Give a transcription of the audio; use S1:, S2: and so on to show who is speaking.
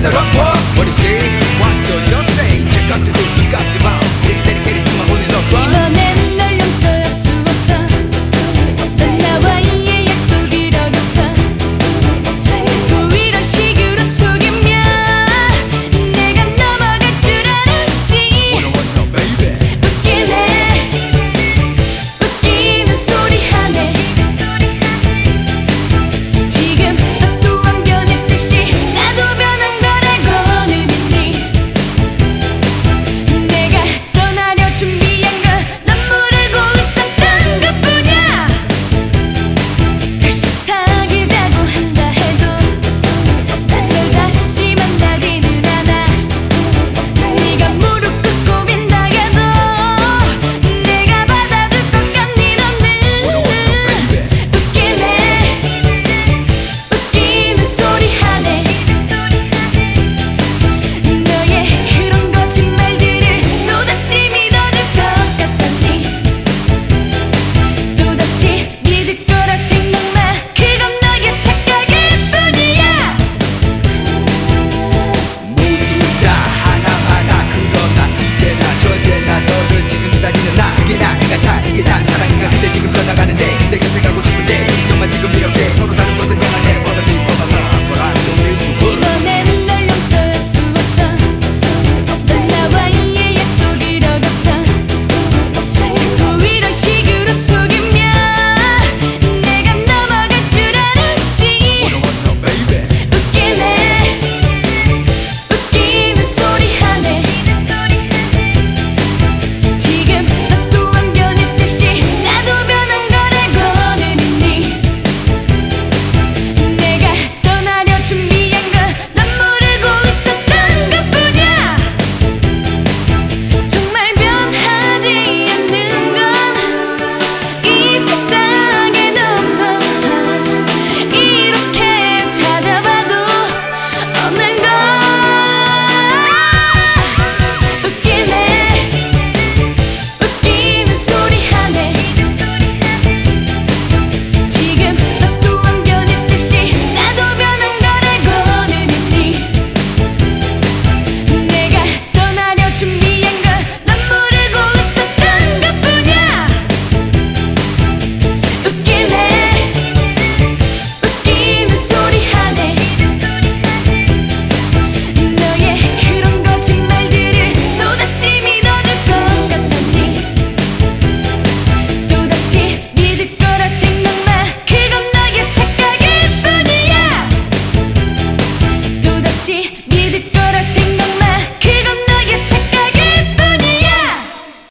S1: 人在 lang.